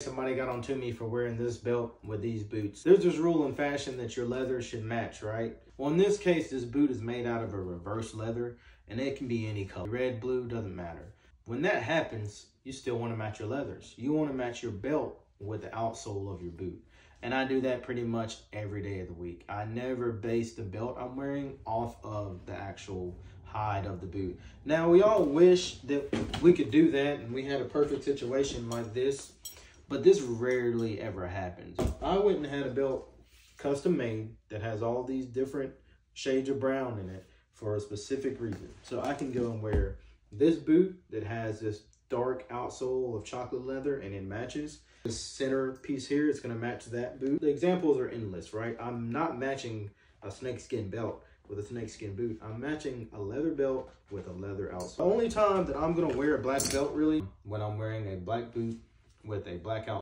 Somebody got on to me for wearing this belt with these boots. There's this rule in fashion that your leather should match, right? Well, in this case, this boot is made out of a reverse leather and it can be any color. Red, blue, doesn't matter. When that happens, you still want to match your leathers. You want to match your belt with the outsole of your boot. And I do that pretty much every day of the week. I never base the belt I'm wearing off of the actual hide of the boot. Now, we all wish that we could do that and we had a perfect situation like this but this rarely ever happens. I went and had a belt custom made that has all these different shades of brown in it for a specific reason. So I can go and wear this boot that has this dark outsole of chocolate leather and it matches. The center piece here is going to match that boot. The examples are endless, right? I'm not matching a snakeskin belt with a snakeskin boot. I'm matching a leather belt with a leather outsole. The only time that I'm going to wear a black belt really when I'm wearing a black boot with a blackout